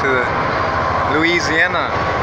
to Louisiana.